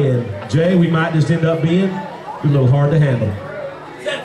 And Jay, we might just end up being a little hard to handle. Yeah.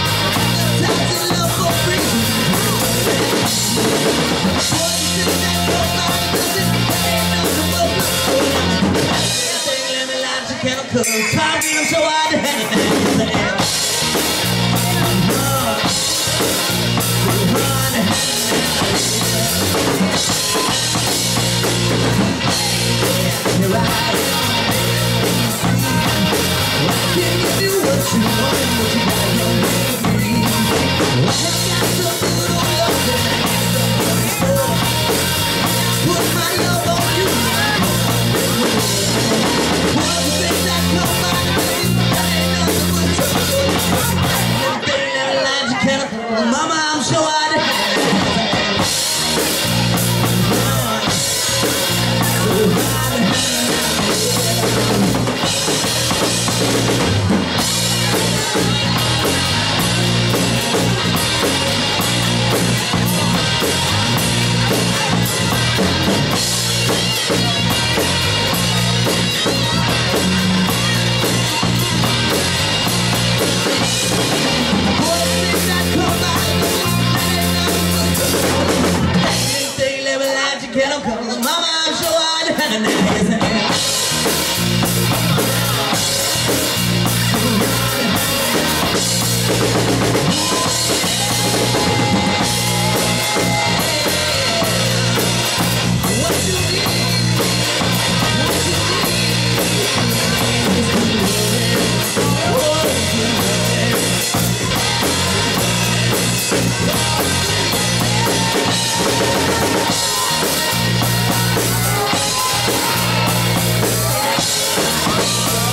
the time so I to have Run. Mama, I'm so hard. كلكم ما شوال هنحزن